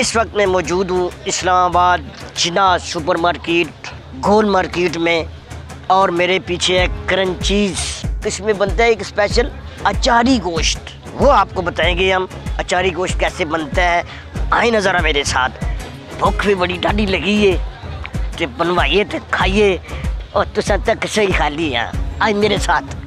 इस वक्त मैं मौजूद हूँ Islamabad Jinnah super market Gol market में और मेरे पीछे है क्रंचीज। इसमें बनता है एक स्पेशल अचारी गोश्त। वो आपको बताएँगे हम अचारी गोश्त कैसे बनता है। आए नज़ारा मेरे साथ। भूख भी बड़ी डाढ़ी लगी है। तो बनवाइए तो खाइए और तुसा तक सही खा लिया। आज मेरे साथ।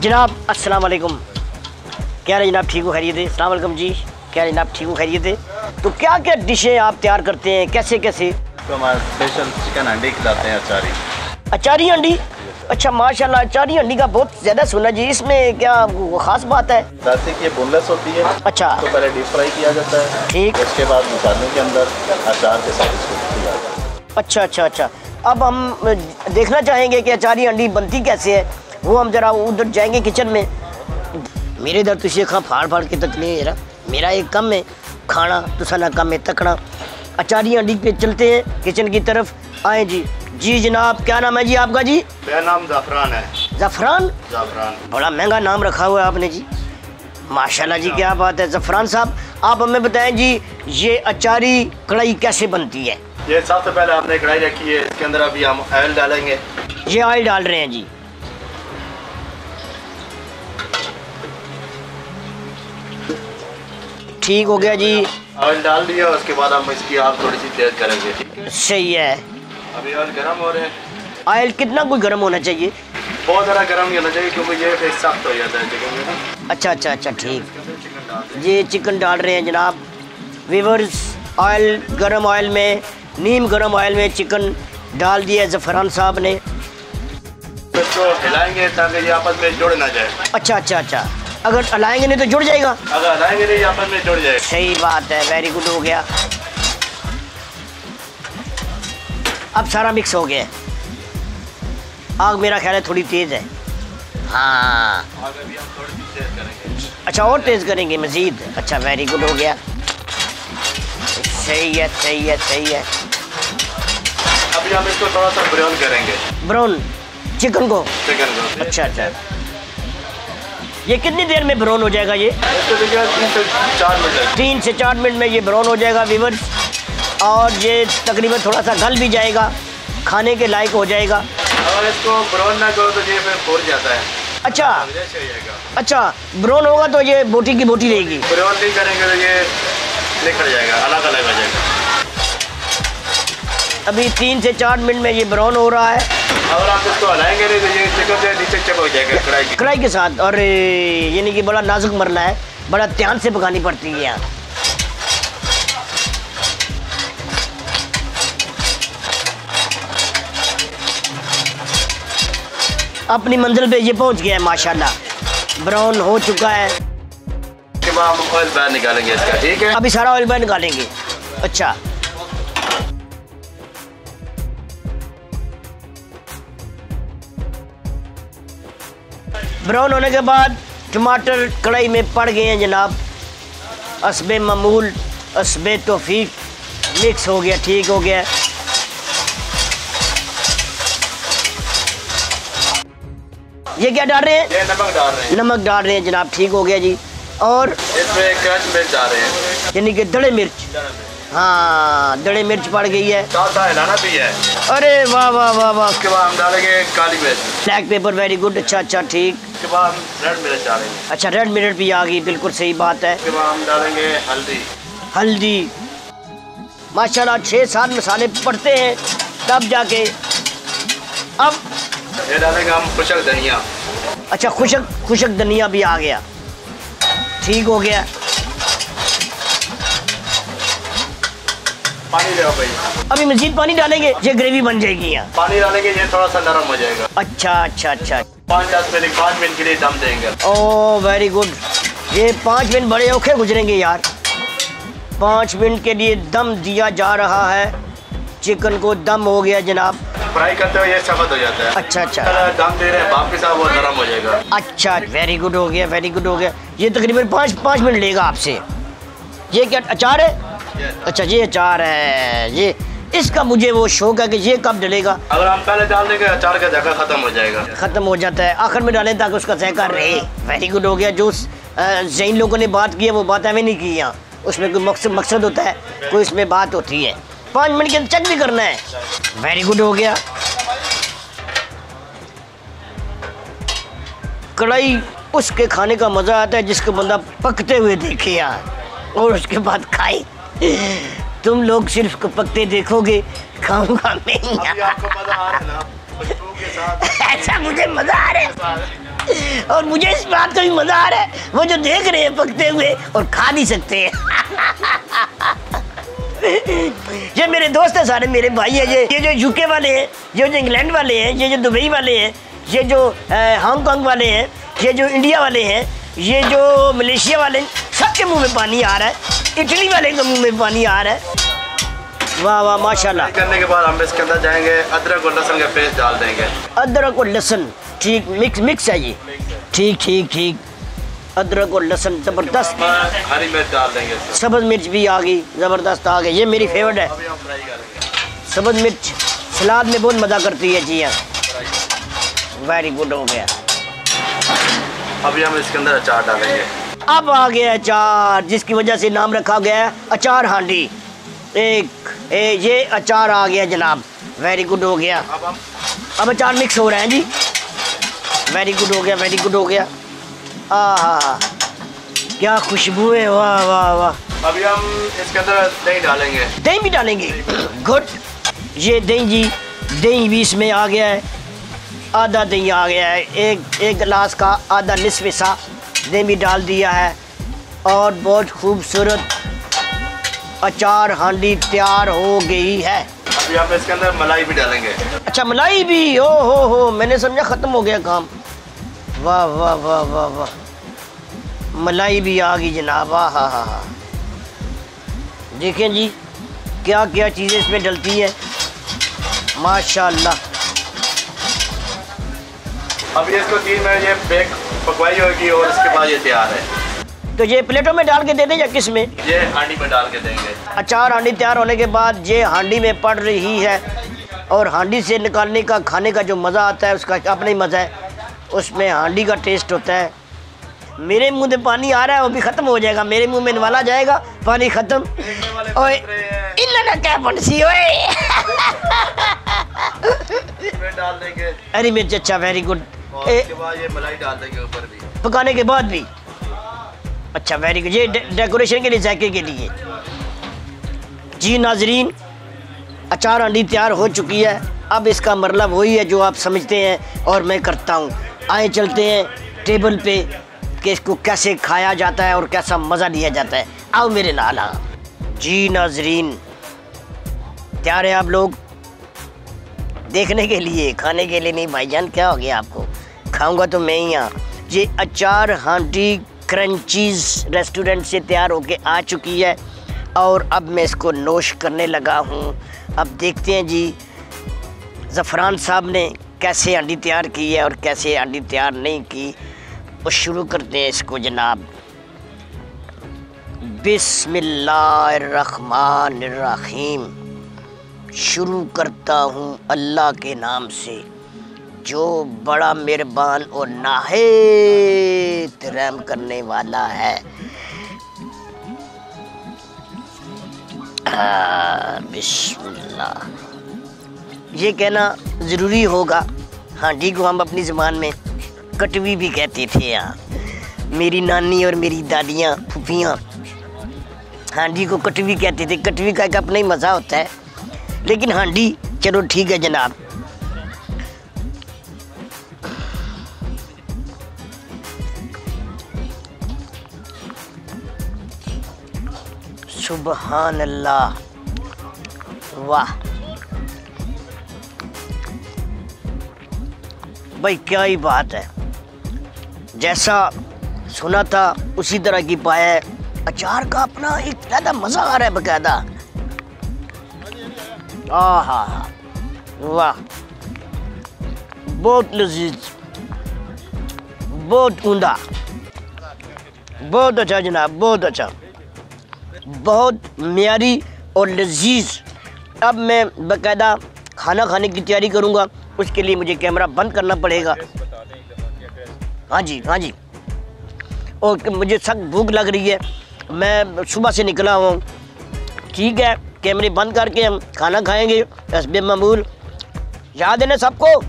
जनाब अस्सलाम वालेकुम क्या रहे जनाब ठीक हो खैरियत है? अस्सलाम वालेकुम जी। क्या रहे जनाब ठीक हो खैरियत है? तो क्या क्या डिशें आप तैयार करते हैं? कैसे कैसे तो हमारे स्पेशल चिकन अंडे खिलाते हैं अचारी। अचारी अंडी? अच्छा माशाल्लाह अचारी अंडी का बहुत ज़्यादा सुना जी। इसमें क्या वो खास बात है? दाते की बोनलेस होती है अच्छा। तो पहले डीप फ्राई किया जाता है। ठीक। उसके बाद मसालों के अंदर अचार के साथ इसको खिलाया जाता है। अच्छा अच्छा अच्छा। अब हम देखना चाहेंगे कि अचारी अंडी बनती कैसे है। वो हम ज़रा उधर जाएँगे किचन में। मेरे इधर तुझे खा फाड़ फाड़ के तक नहीं मेरा मेरा एक कम है खाना तुसाना कम है तकना अचारी अंडी पे चलते हैं किचन की तरफ़। आए जी। जी जनाब क्या नाम है जी आपका जी? मेरा नाम जाफरान है। जफरान? जाफरान। बड़ा महँगा नाम रखा हुआ है आपने जी। माशाल्लाह जी क्या बात है। जफरान साहब आप हमें बताएँ जी ये अचारी कढ़ाई कैसे बनती है? ये सबसे पहले आपने कढ़ाई रखी है इसके अंदर अभी हम ऑयल डालेंगे। ये ऑयल डाल रहे हैं जी। ठीक हो गया जी। ऑयल डाल दिया उसके बाद हम इसकी आग थोड़ी सी तेज करेंगे ठीक है? सही है। अभी ऑयल गर्म हो रहे हैं। ऑयल कितना कोई गर्म होना चाहिए? बहुत ज़्यादा गर्म नहीं होना चाहिए क्योंकि ये फिर सख्त हो जाता है चिकन अच्छा अच्छा अच्छा ठीक। ये चिकन डाल रहे हैं जनाब। वीवर्स ऑयल गरम ऑयल में नीम गरम ऑयल में चिकन डाल दिया जफरान साहब ने। इसको हिलाएँगे ताकि ये आपस में जुड़ ना जाए। अच्छा अच्छा अच्छा। अगर हलाएँगे नहीं तो जुड़ जाएगा। अगर हिलाएँगे नहीं आपस में जुड़ जाए सही बात है वेरी गुड हो गया। अब सारा मिक्स हो गया। आग मेरा ख्याल है थोड़ी तेज़ है। हाँ। आग अभी हम थोड़ी सी तेज करेंगे। अच्छा और तेज़ करेंगे मज़ीद। अच्छा वेरी गुड हो गया। सही है सही है सही है। अभी हम इसको थोड़ा सा ब्राउन करेंगे। ब्राउन चिकन को? चिकन को अच्छा अच्छा। ये कितनी देर में ब्राउन हो जाएगा ये? तीन से चार मिनट में ये ब्राउन हो जाएगा वीवर्स और ये तकरीबन थोड़ा सा गल भी जाएगा खाने के लायक हो जाएगा। अगर इसको ब्राउन ना करो तो ये फिर फूल जाता है। अच्छा। अच्छा ब्राउन होगा तो ये बोटी की बोटी रहेगी। ब्राउन नहीं करेंगे तो ये निकल जाएगा अलग अलग हो जाएगा। अभी तीन से चार मिनट में ये ब्राउन हो रहा है। अगर आप इसको हलाएँगे नहीं तो ये चिकन से नीचे हो जाएगा कढ़ाई की कढ़ाई के साथ और यानी कि बड़ा नाजुक मरना है बड़ा ध्यान से पकानी पड़ती है यहाँ। अपनी मंजिल पे ये पहुँच गया है माशाल्लाह। ब्राउन हो चुका है। हम ऑयल बाहर निकालेंगे इसका ठीक है? अभी सारा ऑयल बाहर निकालेंगे। अच्छा। ब्राउन होने के बाद टमाटर कढ़ाई में पड़ गए हैं जनाब। असबे ममूल असबे तोफीक। मिक्स हो गया ठीक हो गया। ये क्या डाल रहे हैं? ये नमक डाल रहे हैं। नमक डाल रहे हैं जनाब ठीक हो गया जी। और इसमें क्रश मिर्च डाल रहे हैं। यानी कि दड़े मिर्च। हाँ दड़े मिर्च पड़ गई है। है अरे वाह वाह वाह वाह। उसके बाद हम डालेंगे काली मिर्च। ब्लैक पेपर वेरी गुड अच्छा अच्छा ठीक। उसके बाद हम रेड मिर्च डालेंगे। अच्छा रेड मिनट भी आ गई बिल्कुल सही बात है। उसके बाद हम डालेंगे हल्दी। हल्दी। माशाल्लाह छः सात मसाले पड़ते हैं तब जाके। अब ये डालेंगे हम कुचल धनिया। अच्छा खुशक खुशक धनिया भी आ गया। ठीक हो गया। पानी ले भाई। अभी मजीद पानी डालेंगे ये ग्रेवी बन जाएगी यहाँ। पानी डालेंगे ये थोड़ा सा नरम हो जाएगा। अच्छा अच्छा अच्छा। पाँच दस मिनट पाँच मिनट के लिए दम देंगे। ओ वेरी गुड ये पाँच मिनट बड़े औखे गुजरेंगे यार। पाँच मिनट के लिए दम दिया जा रहा है। चिकन को दम हो गया जनाब। फ्राई करते हुए ये सख्त हो जाता है। अच्छा अच्छा। दम दे रहे हैं वो नरम हो जाएगा। अच्छा वेरी गुड हो गया वेरी गुड हो गया। ये तकरीबन पाँच पाँच मिनट लेगा आपसे। ये क्या अचार है? अच्छा ये अचार है ये इसका मुझे वो शौक है कि ये कब डलेगा? अगर हम पहले डाल देंगे अचार का जगह खत्म हो जाएगा। ख़त्म हो जाता है। आखिर में डालें ताकि उसका जैका रहे। वेरी गुड हो गया। जो जैन लोगों ने बात की है वो बात हमें नहीं की यहाँ। उसमें कोई मकसद मकसद होता है कोई इसमें बात होती है। पाँच मिनट के अंदर चेक भी करना है। वेरी गुड हो गया। कढ़ाई उसके खाने का मज़ा आता है जिसको बंदा पकते हुए देखे यार और उसके बाद खाए। तुम लोग सिर्फ़ पकते देखोगे खाऊँगा मैं आपको मज़ा आ रहा है ना के साथ। ऐसा मुझे मज़ा आ रहा है। और मुझे इस बात का भी मज़ा आ रहा है वो जो देख रहे हैं पकते हुए और खा नहीं सकते हैं। ये मेरे दोस्त हैं सारे मेरे भाई हैं ये ये जो यूके वाले हैं ये जो इंग्लैंड वाले हैं ये जो दुबई वाले हैं ये जो हांगकांग वाले हैं ये जो इंडिया वाले हैं ये जो मलेशिया वाले हैं सबके मुँह में पानी आ रहा है। इटली वाले के मुँह में पानी आ रहा है। वाह वाह माशाल्लाह। करने के बाद हम इसके अंदर जाएँगे अदरक और लहसुन का पेस्ट डाल देंगे। अदरक और लहसुन ठीक मिक्स मिक्स है ये। ठीक ठीक ठीक। अदरक और लहसुन ज़बरदस्त। हरी मिर्च डाल देंगे सब्ज़ मिर्च भी आ गई ज़बरदस्त आ गई। ये मेरी फेवरेट है। सब्ज़ मिर्च सलाद में बहुत मज़ा करती है जी हाँ वेरी गुड हो गया। अभी हम इसके अंदर अचार डालेंगे। अब आ गया अचार जिसकी वजह से नाम रखा गया है अचार हांडी। एक ए, ये अचार आ गया जनाब। वेरी गुड हो गया। अब अब अचार मिक्स हो रहे हैं जी। वेरी गुड हो गया वेरी गुड हो गया। आ हा क्या खुशबू है वाह वाह वाह। अभी हम इसके अंदर दही डालेंगे। दही भी डालेंगे। गुड ये दही जी दही भी इसमें आ गया है। आधा दही आ गया है। एक एक गिलास का आधा निसफ हिस्सा दही भी डाल दिया है। और बहुत खूबसूरत अचार हांडी तैयार हो गई है। अभी हम इसके अंदर मलाई भी डालेंगे। अच्छा मलाई भी? ओ हो हो मैंने समझा ख़त्म हो गया काम। वाह वाह वाह वाह वाह। मलाई भी आ गई जनाब वाह हा हा हा देखें जी क्या क्या चीज़ें इसमें डलती हैं। माशाल्लाह। अभी इसको तीन मिनट ये बेक पकवाई होगी और इसके बाद ये तैयार है। तो ये प्लेटों में डाल के दे दें या किसमें? ये हांडी में डाल के देंगे। अचार हांडी तैयार होने के बाद ये हांडी में पड़ रही है और हांडी से निकालने का खाने का जो मज़ा आता है उसका अपना ही मज़ा है। उसमें हांडी का टेस्ट होता है। मेरे मुँह में पानी आ रहा है वो भी ख़त्म हो जाएगा। मेरे मुँह में नवाला जाएगा पानी ख़त्म। ना क्या बनसी ओए। हरी मिर्च अच्छा वेरी गुड और उसके बाद ये मलाई डाल देंगे ऊपर भी। पकाने के बाद भी? अच्छा वेरी गुड ये डे, डेकोरेशन के लिए जायके के लिए। जी नाजरीन अचार अंडी तैयार हो चुकी है। अब इसका मतलब वही है जो आप समझते हैं और मैं करता हूँ। आए चलते हैं टेबल पे कि इसको कैसे खाया जाता है और कैसा मज़ा लिया जाता है। आओ मेरे नाल हाँ। जी नाजरीन तैयार हैं आप लोग? देखने के लिए खाने के लिए नहीं भाईजान क्या हो गया आपको? खाऊँगा तो मैं ही यहाँ। ये अचार हांडी क्रंचीज रेस्टोरेंट से तैयार होके आ चुकी है और अब मैं इसको नोश करने लगा हूँ। अब देखते हैं जी, ज़फ़रान साहब ने कैसे हांडी तैयार की है और कैसे हांडी तैयार नहीं की। वो शुरू करते हैं इसको जनाब। बिस्मिल्लाहिर्रहमानिर्रहीम। शुरू करता हूँ अल्लाह के नाम से। जो बड़ा मेहरबान और नाहित रहम करने वाला है। बिस्मिल्लाह। ये कहना ज़रूरी होगा। हांडी को हम अपनी ज़बान में कटवी भी कहते थे यहाँ मेरी नानी और मेरी दादियाँ, फूफियाँ हांडी को कटवी कहते थे। कटवी का एक अपना ही मज़ा होता है। लेकिन हांडी चलो ठीक है जनाब। सुबहान अल्लाह वाह। भाई, क्या ही बात है। जैसा सुना था, उसी तरह की पाया है। अचार का अपना एक ज़्यादा मज़ा आ रहा है बकायदा। आ हा हा वाह। बहुत लजीज। बहुत उमदा। बहुत अच्छा जनाब, बहुत अच्छा। बहुत म्यारी और लजीज। अब मैं बकायदा खाना खाने की तैयारी करूँगा। उसके लिए मुझे कैमरा बंद करना पड़ेगा। हाँ जी हाँ जी। और मुझे सख्त भूख लग रही है। मैं सुबह से निकला हूँ। ठीक है, कैमरे बंद करके हम खाना खाएँगे। हसब मामूल। याद है ना सबको?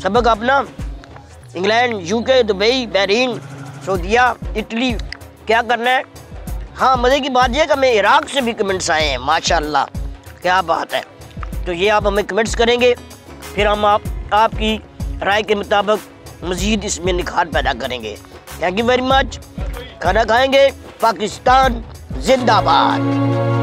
सबक अपना। England, UK, Dubai, Bahrain, Saudia, Italy. क्या करना है? हाँ मज़े की बात यह कि हमें इराक से भी कमेंट्स आए हैं, माशाल्लाह। क्या बात है। तो ये आप हमें कमेंट्स करेंगे, फिर हम आप, आपकी राय के मुताबिक मज़ीद इसमें निखार पैदा करेंगे। थैंक यू वेरी मच खाना खाएँगे, पाकिस्तान, जिंदाबाद।